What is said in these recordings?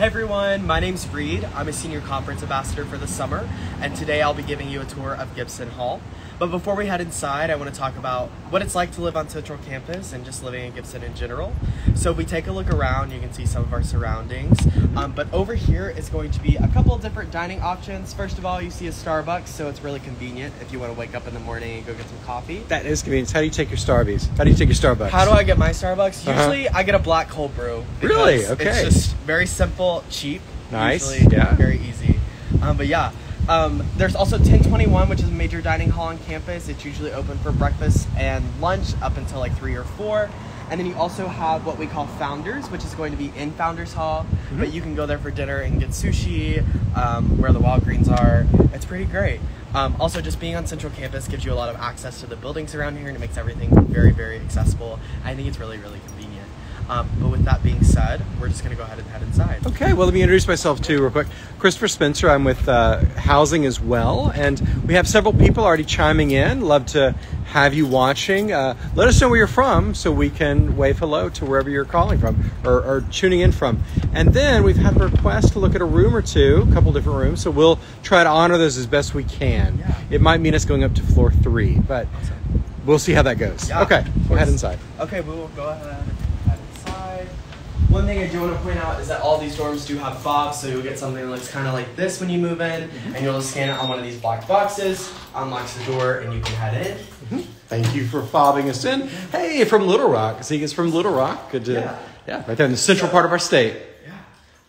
Hey everyone, my name's Reed. I'm a senior conference ambassador for the summer, and today I'll be giving you a tour of Gibson Hall. But before we head inside, I want to talk about what it's like to live on Central Campus and just living in Gibson in general. So if we take a look around, you can see some of our surroundings. Um, but over here is going to be a couple of different dining options. First of all, you see a Starbucks, so it's really convenient if you want to wake up in the morning and go get some coffee. That is convenient. How do you take your Starbies? How do you take your Starbucks? How do I get my Starbucks? Uh-huh. Usually, I get a black cold brew. Really? Okay. It's just very simple, cheap. Nice, Usually, yeah. Very easy. Um, but yeah, um, there's also 1021, which is a major dining hall on campus. It's usually open for breakfast and lunch up until like three or four. And then you also have what we call Founders, which is going to be in Founders Hall. Mm-hmm. But you can go there for dinner and get sushi, um, where the Walgreens are. It's pretty great. Um, also, just being on Central Campus gives you a lot of access to the buildings around here, and it makes everything very, very accessible. I think it's really, really convenient. Um, but with that being said, we're just going to go ahead and head inside. Okay, well, let me introduce myself too, real quick. Christopher Spencer. I'm with uh, Housing as well, and we have several people already chiming in. Love to have you watching. Uh, let us know where you're from so we can wave hello to wherever you're calling from or, or tuning in from. And then we've had a request to look at a room or two, a couple different rooms, so we'll try to honor those as best we can. Yeah. It might mean us going up to floor three, but we'll see how that goes. Yeah, okay, we'll head inside. Okay, we will go ahead and head inside. One thing I do want to point out is that all these dorms do have fobs, so you'll get something that looks kind of like this when you move in, mm-hmm. and you'll just scan it on one of these black boxes, unlocks the door, and you can head in. Mm-hmm. Thank you for fobbing us in. Hey, from Little Rock. See, it's from Little Rock. Good to, Yeah. yeah, right there in the central part of our state. Yeah.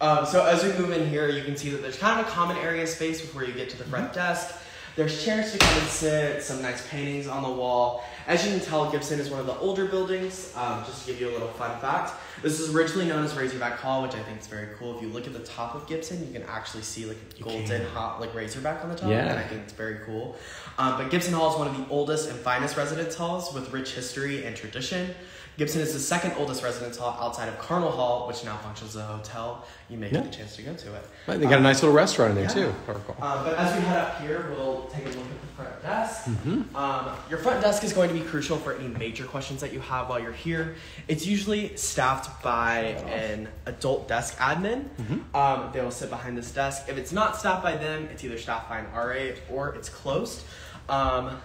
Um, so as we move in here, you can see that there's kind of a common area space before you get to the front mm-hmm. desk. There's chairs to come and sit, some nice paintings on the wall. As you can tell, Gibson is one of the older buildings. Um, just to give you a little fun fact, this is originally known as Razorback Hall, which I think is very cool. If you look at the top of Gibson, you can actually see like a golden hot like Razorback on the top, Yeah. and I think it's very cool. Um, but Gibson Hall is one of the oldest and finest residence halls with rich history and tradition. Gibson is the second oldest residence hall outside of Carnall Hall, which now functions as a hotel. You may get a chance to go to it. Right, they got a Um, nice little restaurant in there yeah. too. Um, but as we head up here, we'll take a look at the front desk. Mm-hmm. Um, your front desk is going to be crucial for any major questions that you have while you're here. It's usually staffed by an adult desk admin. Mm-hmm. Um, they will sit behind this desk. If it's not staffed by them, it's either staffed by an RA or it's closed. Um,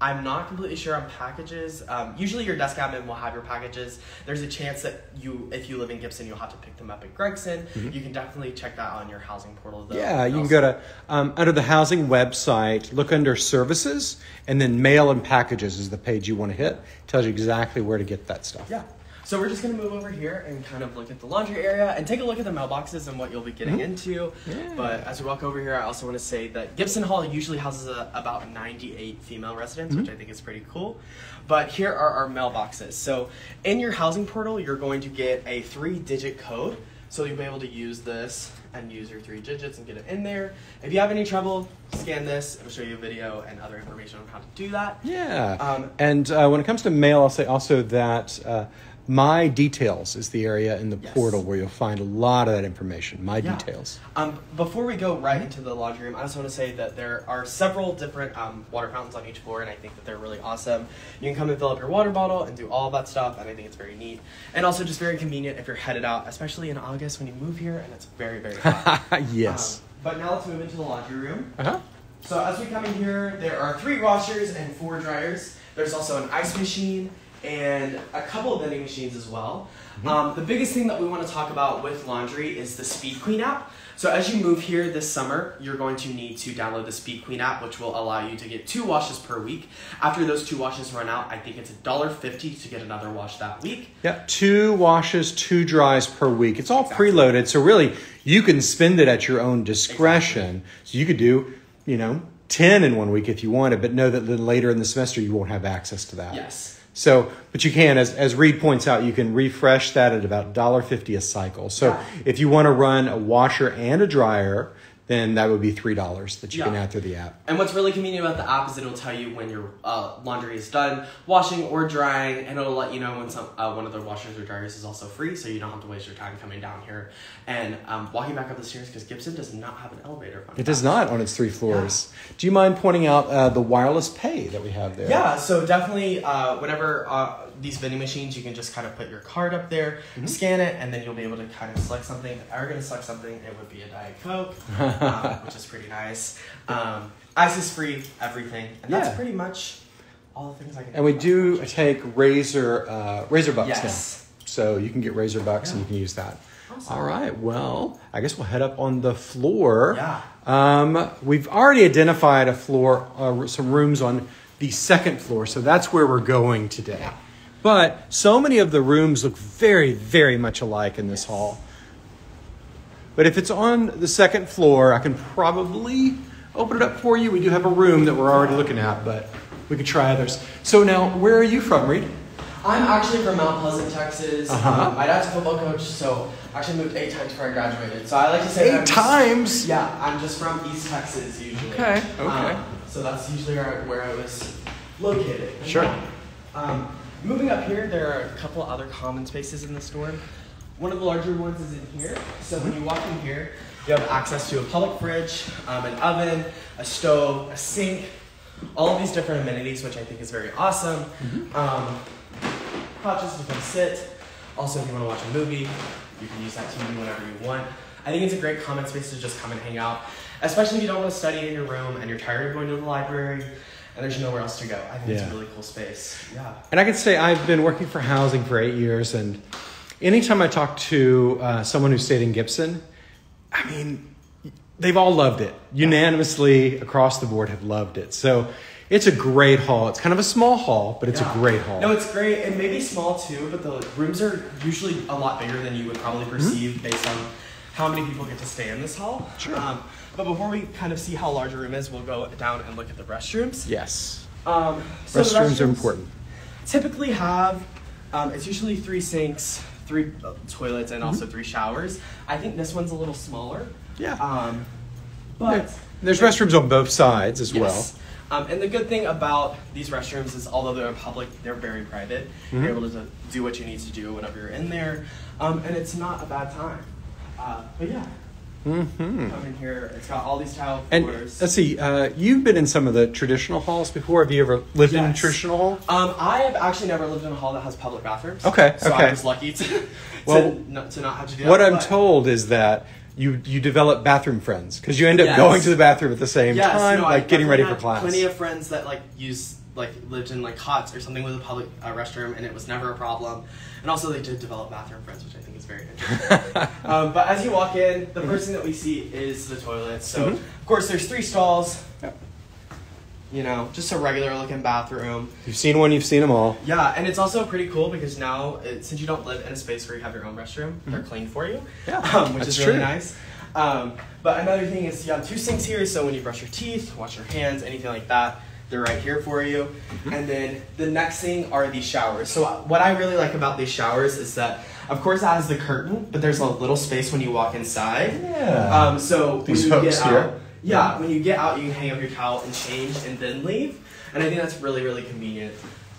I'm not completely sure on packages. Um, usually, your desk admin will have your packages. There's a chance that you, if you live in Gibson, you'll have to pick them up at Gregson. You can definitely check that on your housing portal. Though. Mm-hmm. Yeah, you can Also- go to um, under the housing website, look under services, and then mail and packages is the page you want to hit. It Tells you exactly where to get that stuff. Yeah. So we're just gonna move over here and kind of look at the laundry area and take a look at the mailboxes and what you'll be getting into. Yeah. But as we walk over here, I also want to say that Gibson Hall usually houses a, about 98 female residents, which I think is pretty cool. But here are our mailboxes. So in your housing portal, you're going to get a three-digit code. So you'll be able to use this and use your three digits and get it in there. If you have any trouble, scan this. It'll show you a video and other information on how to do that. Yeah. Um, and uh, when it comes to mail, I'll say also that uh, My Details is the area in the Yes. portal where you'll find a lot of that information. My Yeah. Details. Um, before we go right into the laundry room, I just want to say that there are several different um, water fountains on each floor, and I think that they're really awesome. You can come and fill up your water bottle and do all that stuff, and I think it's very neat. And also just very convenient if you're headed out, especially in August when you move here and it's very, very hot. yes. Um, but now let's move into the laundry room. Uh huh. So as we come in here, there are three washers and four dryers. There's also an ice machine and a couple of vending machines as well. Um, the biggest thing that we want to talk about with laundry is the Speed Queen app. So as you move here this summer, you're going to need to download the Speed Queen app, which will allow you to get two washes per week. After those two washes run out, I think it's $1.50 to get another wash that week. Yeah, two washes, two dries per week. It's all preloaded, so really you can spend it at your own discretion. So you could do, you know, 10 in one week if you wanted, but know that then later in the semester you won't have access to that. Yes. So, but you can, as, as Reed points out, you can refresh that at about $1.50 a cycle. So Yeah. if you want to run a washer and a dryer, then that would be $3 that you can add through the app. And what's really convenient about the app is it'll tell you when your uh, laundry is done washing or drying, and it'll let you know when some uh, one of the washers or dryers is also free, so you don't have to waste your time coming down here and um, walking back up the stairs because Gibson does not have an elevator. It does not on its three floors. Do you mind pointing out uh, the wireless pay that we have there? Yeah, so definitely, uh, whenever uh, these vending machines, you can just kind of put your card up there, Mm-hmm. scan it, and then you'll be able to kind of select something. If I were going to select something, it would be a Diet Coke, um, which is pretty nice. Um, ice is free, everything. And Yeah. that's pretty much all the things I can And we do take Razor uh, Razor Bucks Yes. now, so you can get Razor Bucks and you can use that. Awesome. All right. Well, I guess we'll head up on the floor. Yeah. Um, we've already identified a floor, uh, some rooms on the second floor, so that's where we're going today. Yeah. But so many of the rooms look very, very much alike in this hall. But if it's on the second floor, I can probably open it up for you. We do have a room that we're already looking at, but we could try others. So now, where are you from, Reed? I'm actually from Mount Pleasant, Texas. Uh-huh. Um, my dad's a football coach, so I actually moved eight times before I graduated. So I like to say that I'm Eight just- times. Yeah, I'm just from East Texas usually. Okay, okay. Um, so that's usually where I, where I was located. Sure. Um, moving up here, there are a couple other common spaces in the store. One of the larger ones is in here. So when you walk in here, you have access to a public fridge, um, an oven, a stove, a sink, all of these different amenities, which I think is very awesome. Mm-hmm. Um, couches to come sit. Also, if you want to watch a movie, you can use that TV whenever you want. I think it's a great common space to just come and hang out, especially if you don't want to study in your room and you're tired of going to the library and there's nowhere else to go. I think it's a really cool space. Yeah. And I can say I've been working for housing for eight years, and anytime I talk to uh, someone who stayed in Gibson, I mean, they've all loved it. Unanimously across the board have loved it. So it's a great hall. It's kind of a small hall, but it's Yeah. a great hall. No, it's great. It may be small too, but the rooms are usually a lot bigger than you would probably perceive based on how many people get to stay in this hall. Sure. Um, but before we kind of see how large a room is, we'll go down and look at the restrooms. yes. Um, so the Restrooms are important. Typically have, um, it's usually three sinks, three uh, toilets, and also three showers. I think this one's a little smaller. Mm-hmm. Yeah. Um, but There's restrooms on both sides as well. Yes. Um, and the good thing about these restrooms is, although they're in public, they're very private. Mhm. You're able to do what you need to do whenever you're in there, um, and it's not a bad time. Uh, but yeah, Mm-hmm. come in here. It's got all these tile And floors. let's see, uh, you've been in some of the traditional halls before. Have you ever lived in a traditional hall? Um, I have actually never lived in a hall that has public bathrooms. Okay, so okay. I was lucky to, to, Well, not, to not have to do that. What. I'm but- told is that you you develop bathroom friends because you end up Yes. going to the bathroom at the same Yes, time, no, I like getting ready for class. Plenty of friends that like use like lived in like cots or something with a public uh, restroom, and it was never a problem. And also, they did develop bathroom friends, which I think very interesting. um, but as you walk in, the first thing that we see is the toilet. So Mhm. of course, there's three stalls. Yep. You know, just a regular looking bathroom. You've seen one, you've seen them all. Yeah, and it's also pretty cool because now, it, since you don't live in a space where you have your own restroom, they're clean for you, Yeah, um, which is really true. nice. Um, but another thing is you have two sinks here, so when you brush your teeth, wash your hands, anything like that, they're right here for you. Mm-hmm. And then the next thing are these showers. So what I really like about these showers is that, of course, it has the curtain, but there's a little space when you walk inside. Yeah. Um, so These when you get here. out, yeah, when you get out, you can hang up your towel and change and then leave. And I think that's really, really convenient.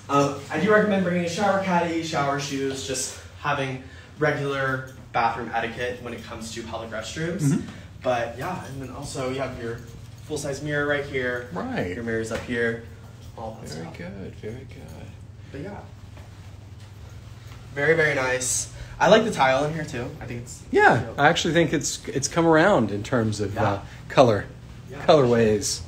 Um, I do recommend bringing a shower caddy, shower shoes, just having regular bathroom etiquette when it comes to public restrooms. Mhm. But yeah, and then also you have your full size mirror right here. Right. Your mirrors up here. All that Very stuff. good, very good. But yeah. Very, very nice. I like the tile in here too. I think it's Yeah, I actually think it's it's come around in terms of uh, color, Yeah. colorways.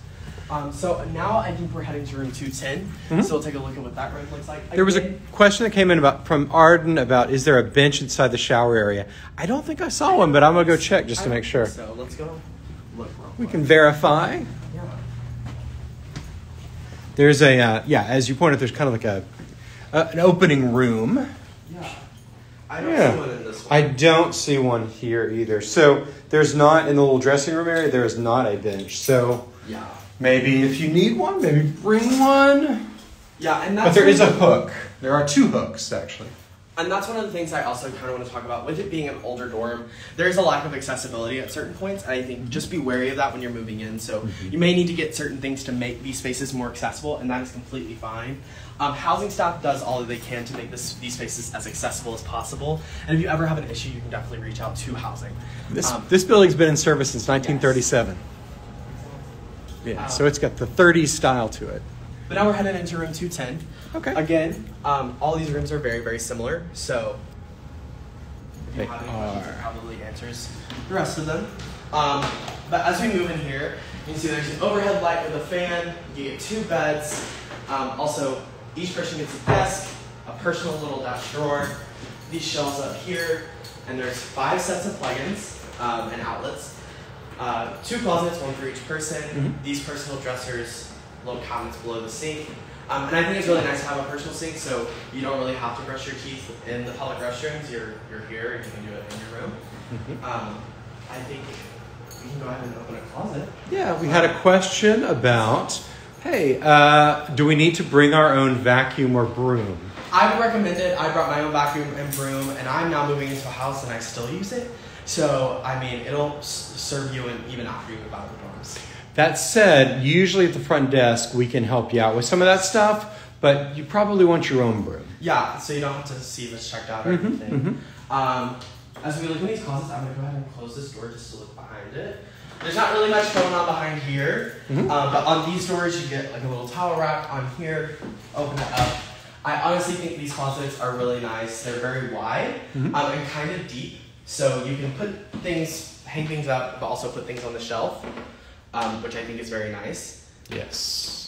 Um, so now I think we're heading to room 210. Mhm. So we'll take a look at what that room looks like. There was a question that came in about from Arden about is there a bench inside the shower area? I don't think I saw one, but I'm gonna go check just I to make sure. So let's go look real We can verify. Yeah. There's a uh, yeah, as you pointed, there's kind of like a uh, an opening room. Yeah. I don't Yeah. see one in this one. I don't see one here either. So there's not in the little dressing room area. There is not a bench. So yeah. maybe if you need one, maybe bring one. Yeah, and that's But there is a hook. There are two hooks actually. And that's one of the things I also kind of want to talk about. With it being an older dorm, there is a lack of accessibility at certain points, and I think just be wary of that when you're moving in. So Mm-hmm. you may need to get certain things to make these spaces more accessible, and that is completely fine. Um, housing staff does all that they can to make this, these spaces as accessible as possible. And if you ever have an issue, you can definitely reach out to housing. This Um, this building's been in service since 1937. Yeah, Um, so it's got the 30s style to it. But now we're headed into room 210. Okay. Again, um, all these rooms are very, very similar. So if you They have any questions, are. it probably answers the rest of them. Um, but as we move in here, you can see there's an overhead light with a fan. You get two beds. Um, also, each person gets a desk, a personal little desk drawer, these shelves up here, and there's five sets of plugins um, and outlets. Uh, two closets, one for each person. Mhm. These personal dressers, little cabinets below the sink. Um, and I think it's really nice to have a personal sink, so you don't really have to brush your teeth in the public restrooms. You're you're here and you can do it in your room. Mhm. Um, I think we can go ahead and open a closet. Yeah, we had a question about hey, uh, do we need to bring our own vacuum or broom? I would recommend it. I brought my own vacuum and broom, and I'm now moving into a house and I still use it. So I mean, it'll s- serve you in, even after you move out of the dorms. That said, usually at the front desk, we can help you out with some of that stuff, but you probably want your own broom. Yeah, so you don't have to see if it's checked out or Mhm, anything. Um, as we look in these closets, I'm gonna go ahead and close this door just to look behind it. There's not really much going on behind here, Mhm. um, but on these doors you get like a little towel rack on here. Open it up. I honestly think these closets are really nice. They're very wide Mhm. um, and kind of deep, so you can put things, hang things up, but also put things on the shelf, um, which I think is very nice. Yes.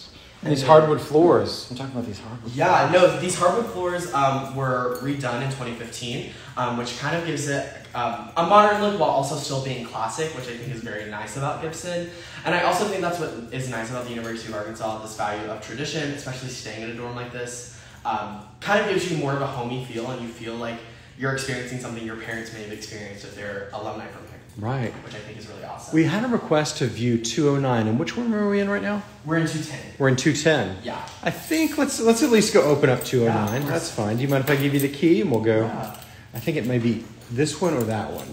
And these hardwood floors. I'm talking about these hardwood. Yeah, no, these hardwood floors um, were redone in 2015, um, which kind of gives it um, a modern look while also still being classic, which I think is very nice about Gibson. And I also think that's what is nice about the University of Arkansas this value of tradition, especially staying in a dorm like this. Um, kind of gives you more of a homey feel, and you feel like you're experiencing something your parents may have experienced if they're alumni from here, Right. which I think is really awesome. We had a request to view 209, and which room are we in right now? We're in 210. We're in 210. Yeah. I think let's let's at least go open up 209. Yeah. That's fine. Do you mind if I give you the key and we'll go? Yeah. I think it may be this one or that one.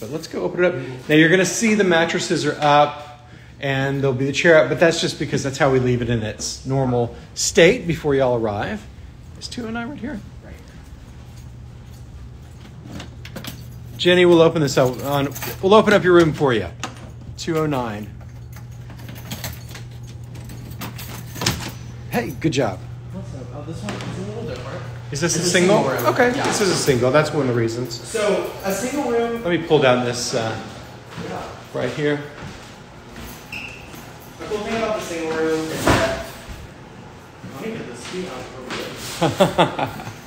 But let's go open it up. Now you're going to see the mattresses are up and there'll be the chair up, but that's just because that's how we leave it in its normal state before y'all arrive. Is 209 right here? Jenny, we'll open this up on we'll open up your room for you. 209. Hey, good job. Oh, this one is a little different. Is this a single? room. Okay, Yeah. this is a single. That's one of the reasons. So a single room. Let me pull down this uh, Yeah. right here. The cool thing about the single room is that let me get this real quick.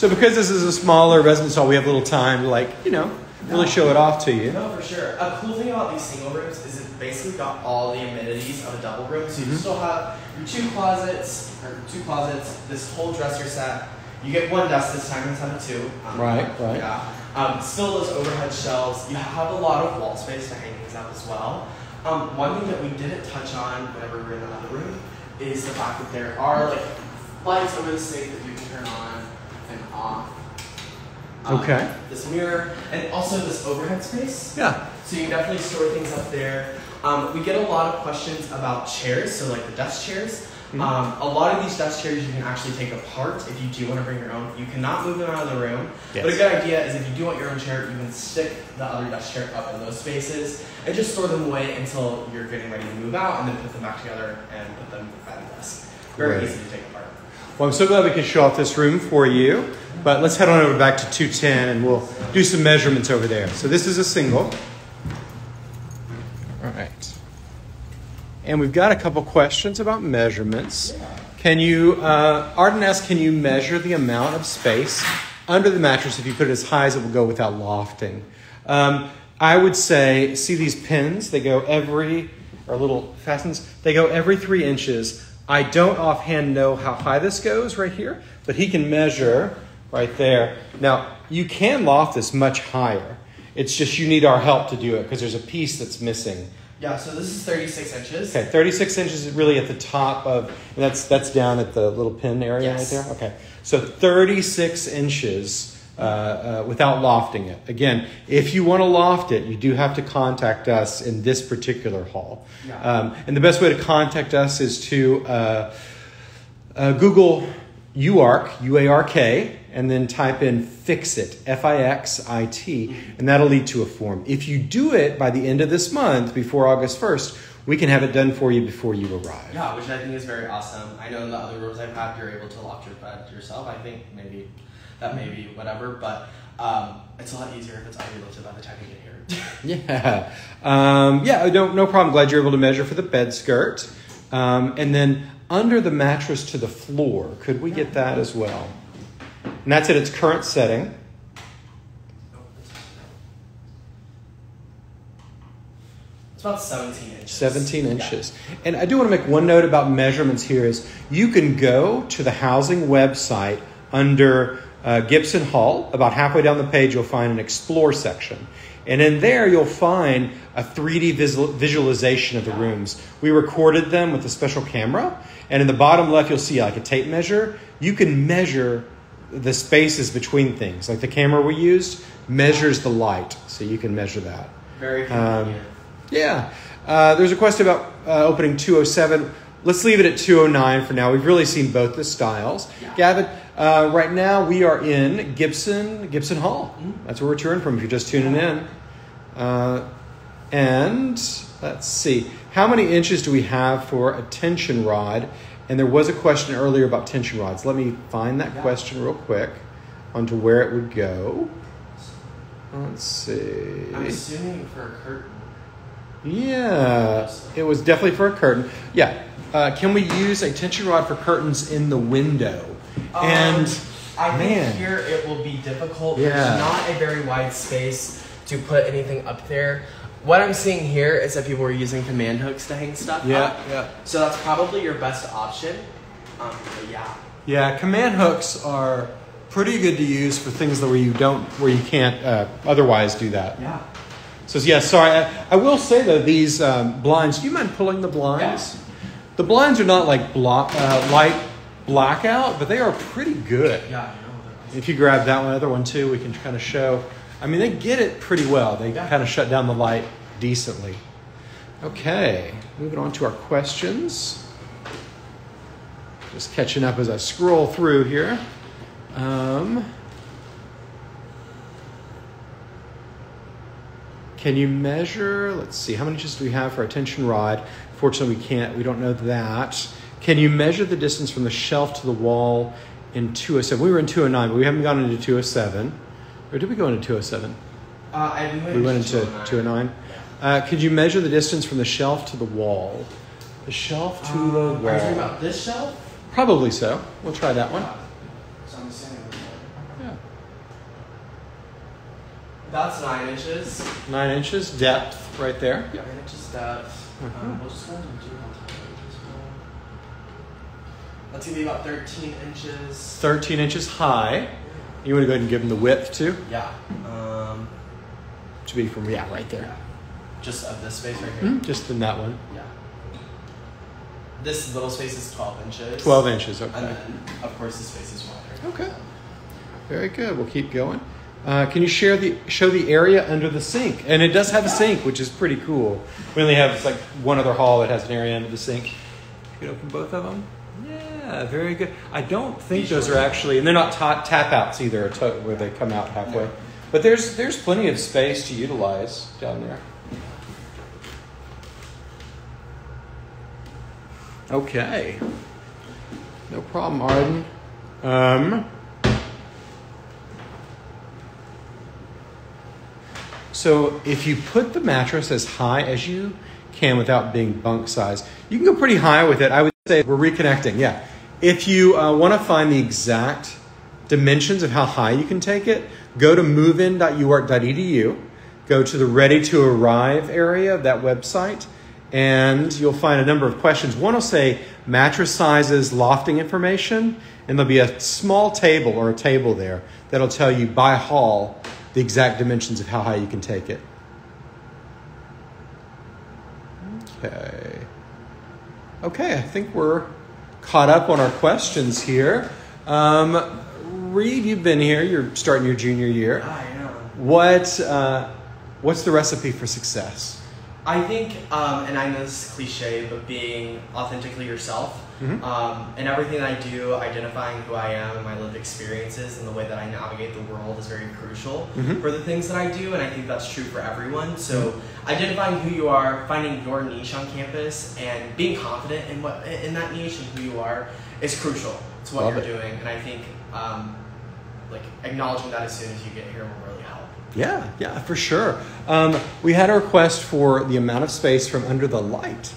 So because this is a smaller residence hall, we have a little time to like, you know, really show it off to you. No, for sure. A cool thing about these single rooms is it basically got all the amenities of a double room. So you Mhm. still have your two closets or two closets, this whole dresser set. You get one desk this time instead of two. Um, Right, right. Yeah. Um, still those overhead shelves. You have a lot of wall space to hang things up as well. Um, one thing that we didn't touch on whenever we were in the other room is the fact that there are like lights over the sink that you can turn on off. Um, Okay. This mirror and also this overhead space. Yeah. So you can definitely store things up there. Um, we get a lot of questions about chairs, so like the desk chairs. Mhm. Um, a lot of these desk chairs you can actually take apart if you do want to bring your own. You cannot move them out of the room. Yes. But a good idea is if you do want your own chair, you can stick the other desk chair up in those spaces and just store them away until you're getting ready to move out and then put them back together and put them at the desk. Very Great. easy to take apart. Well, I'm so glad we could show off this room for you. But let's head on over back to 210 and we'll do some measurements over there. So this is a single. All right. And we've got a couple questions about measurements. Can you, uh, Arden asked, can you measure the amount of space under the mattress if you put it as high as it will go without lofting? Um, I would say, see these pins? They go every, or little fastens, they go every three inches. I don't offhand know how high this goes right here, but he can measure right there. Now, you can loft this much higher. It's just you need our help to do it because there's a piece that's missing. Yeah, so this is 36 inches. Okay, 36 inches is really at the top of, and that's that's down at the little pin area Yes. right there. Okay, so 36 inches uh, uh, without lofting it. Again, if you want to loft it, you do have to contact us in this particular hall. Yeah. Um, and the best way to contact us is to uh, uh, Google UARK, U A R K, and then type in fix it, F I X I T, and that'll lead to a form. If you do it by the end of this month, before August 1st, we can have it done for you before you arrive. Yeah, which I think is very awesome. I know in the other rooms I've had, you're able to lock your bed yourself. I think maybe that may be whatever, but um, it's a lot easier if it's already lifted by the time you get here. Yeah. Um, yeah, no, no problem. Glad you're able to measure for the bed skirt. Um, and then under the mattress to the floor, could we get that as well? And that's at its current setting. It's about 17 inches. 17 inches. And I do want to make one note about measurements here is you can go to the housing website under uh, Gibson Hall. About halfway down the page, you'll find an explore section. And in there, you'll find a 3D visual- visualization of the rooms. We recorded them with a special camera. And in the bottom left, you'll see like a tape measure. You can measure the spaces between things. Like the camera we used measures the light, so you can measure that. Very Um. Yeah. Uh, there's a question about uh, opening 207. Let's leave it at 209 for now. We've really seen both the styles. Yeah. Gavin, uh, right now we are in Gibson Gibson Hall. That's where we're touring from. If you're just tuning in, uh, and let's see, how many inches do we have for a tension rod? And there was a question earlier about tension rods. Let me find that Yeah. question real quick onto where it would go. Let's see. I'm assuming for a curtain. Yeah, it was definitely for a curtain. Yeah. Uh, can we use a tension rod for curtains in the window? and Um, I man. think here it will be difficult. Yeah. There's not a very wide space to put anything up there. What I'm seeing here is that people are using command hooks to hang stuff yeah, up. yeah, So that's probably your best option. Um, yeah. yeah. Command hooks are pretty good to use for things that where you don't, where you can't uh, otherwise do that. Yeah. So yeah, sorry. I, I will say though, these um, blinds. Do you mind pulling the blinds? The blinds are not like block, uh, light blackout, but they are pretty good. Yeah, I know. If you grab that one, other one too, we can kind of show. I mean, they get it pretty well. They Yeah. kind of shut down the light decently. Okay, moving on to our questions. Just catching up as I scroll through here. Um, can you measure? Let's see. How many inches do we have for our tension rod? Fortunately, we can't. We don't know that. Can you measure the distance from the shelf to the wall in 207? We were in 209, but we haven't gone into 207. Or did we go into 207? Uh, I, we went, We went into 209. 209. Uh, could you measure the distance from the shelf to the wall? The shelf to Um, the Are you talking wall. about this shelf? Probably so. We'll try that one. So I'm assuming Yeah. that's nine inches. Nine inches depth right there. Nine inches depth. Mhm. Um, we'll just go ahead and do that. That's gonna be about 13 inches. 13 inches high. You want to go ahead and give them the width too? Yeah. Um, To be from, yeah, right there. yeah. Just of this space right here. Mhm, Just in that one. Yeah. This little space is 12 inches. 12 inches, okay. And then, of course, this space is wider. Okay. Very good. We'll keep going. Uh, can you share the show the area under the sink? And it does have a sink, which is pretty cool. We only have like one other hall that has an area under the sink. You can open both of them. Yeah, very good. I don't think those are actually, and they're not ta- tap outs either, to- where they come out halfway. No. But there's there's plenty of space to utilize down there. Okay. No problem, Arden. Um, so if you put the mattress as high as you can without being bunk size, you can go pretty high with it. I would say we're reconnecting. Yeah. If you uh, want to find the exact dimensions of how high you can take it, go to movein.uark.edu, go to the ready to arrive area of that website, and you'll find a number of questions. One will say mattress sizes, lofting information, and there'll be a small table or a table there that'll tell you by hall the exact dimensions of how high you can take it. Okay. Okay, I think we're caught up on our questions here. Um, Reed, you've been here. You're starting your junior year. I know. What uh, What's the recipe for success? I think, um, and I know this is cliche, but being authentically yourself. Mhm. Um, and everything I do, identifying who I am and my lived experiences and the way that I navigate the world is very crucial Mhm. for the things that I do, and I think that's true for everyone. So, identifying who you are, finding your niche on campus, and being confident in what in that niche and who you are is crucial to what Love you're it. doing. And I think um, like acknowledging that as soon as you get here will really help. Yeah, yeah, for sure. Um, we had a request for the amount of space from under the light.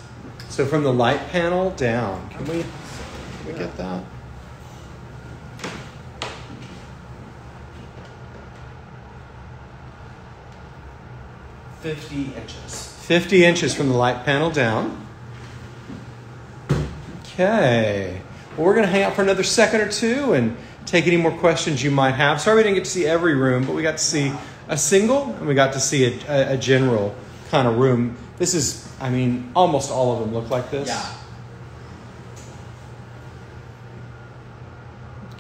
So from the light panel down. Can we, can we get that? Fifty inches. 50 inches from the light panel down. Okay. Well, we're going to hang out for another second or two and take any more questions you might have. Sorry we didn't get to see every room, but we got to see a single and we got to see a, a, a general kind of room. This is, I mean, almost all of them look like this. Yeah.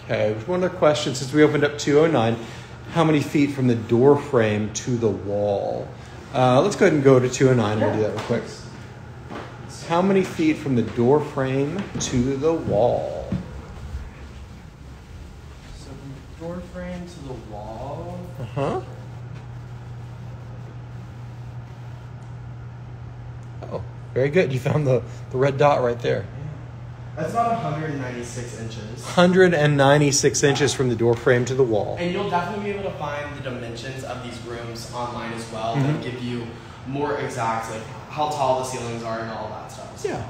Okay, one other question since we opened up 209. How many feet from the door frame to the wall? Uh, let's go ahead and go to 209 and we'll do that real quick. How many feet from the door frame to the wall? So from the door frame to the wall. Uh huh. Very good. You found the, the red dot right there. That's about 196 inches. 196 inches from the door frame to the wall. And you'll definitely be able to find the dimensions of these rooms online as well Mhm. that give you more exact, like how tall the ceilings are and all that stuff. Yeah.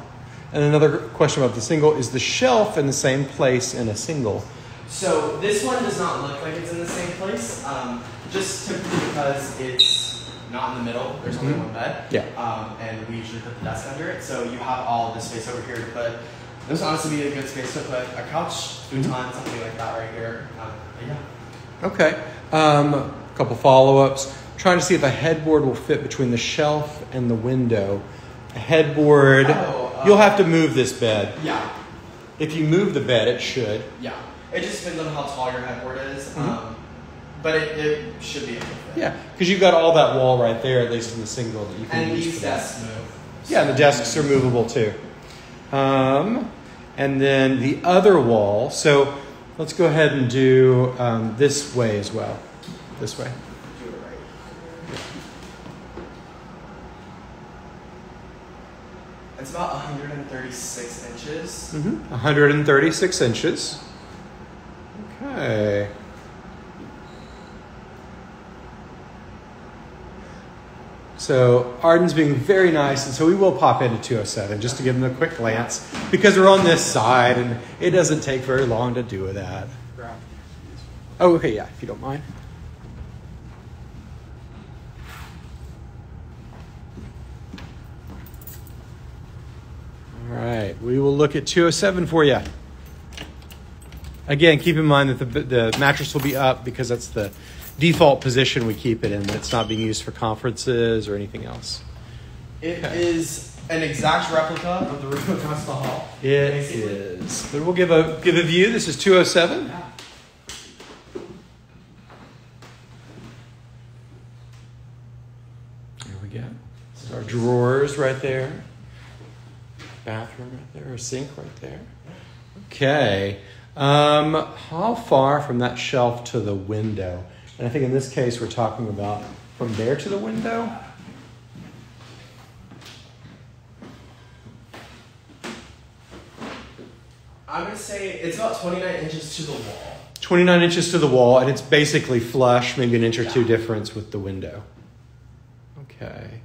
And another question about the single is the shelf in the same place in a single? So this one does not look like it's in the same place, um, just because it's not in the middle. There's only Mhm. one bed. Yeah. Um, and we usually put the desk under it, so you have all of this space over here to put. This would honestly be a good space to put a couch, futon, something like that right here. Um, yeah. Okay. Um, a couple follow ups. Trying to see if a headboard will fit between the shelf and the window. A headboard. Oh, uh, you'll have to move this bed. Yeah. If you move the bed, it should. Yeah. It just depends on how tall your headboard is. Mhm. But it, it should be able to fit. Yeah, because you've got all that wall right there, at least in the single, that you can And use that. desks move. Yeah, and the desks are movable too. Um, and then the other wall. So let's go ahead and do um, this way as well. This way. Do it right. It's about 136 inches. Mm-hmm. 136 inches. Okay. So Arden's being very nice, and so we will pop into 207 just to give them a quick glance because we're on this side, and it doesn't take very long to do that. Oh, okay, yeah, if you don't mind. All right, we will look at 207 for you. Again, keep in mind that the, the mattress will be up because that's the default position we keep it in. It's not being used for conferences or anything else. It Okay. is an exact replica of the room across the hall. It basically. is. But we'll give a give a view. This is 207. Yeah. There we go. Our drawers right there. Bathroom right there, a sink right there. Okay. Um, how far from that shelf to the window? And I think in this case we're talking about from there to the window. I'm gonna say it's about 29 inches to the wall. 29 inches to the wall, and it's basically flush, maybe an inch or two difference with the window. Okay.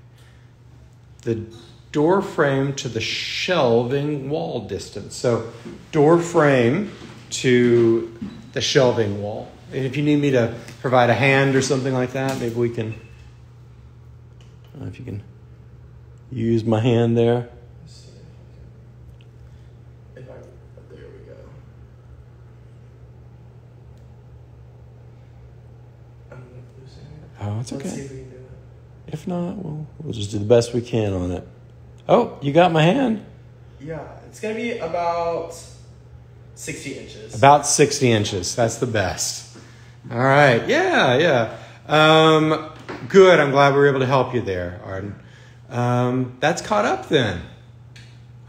The door frame to the shelving wall distance. So, door frame to the shelving wall. And if you need me to provide a hand or something like that, maybe we can. If you can use my hand there. I, there we go. Oh, it's okay. if it. If not, we'll, we'll just do the best we can on it. Oh, you got my hand. Yeah, it's gonna be about 60 inches. About 60 inches. That's the best. All right. Yeah, yeah. Um, good. I'm glad we were able to help you there, Arden. Um, that's caught up then.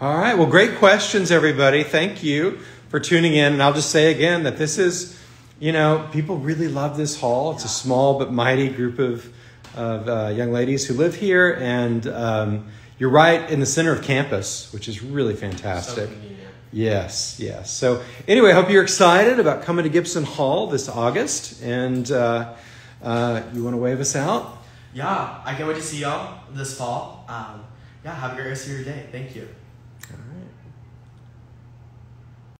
All right. Well, great questions, everybody. Thank you for tuning in. And I'll just say again that this is, you know, people really love this hall. It's a small but mighty group of, of uh, young ladies who live here. And um, you're right in the center of campus, which is really fantastic. So. Yes, yes. So, anyway, I hope you're excited about coming to Gibson Hall this August. And uh, uh, you want to wave us out? Yeah, I can't wait to see y'all this fall. Um, yeah, have a great rest of your day. Thank you.